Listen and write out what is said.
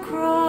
across.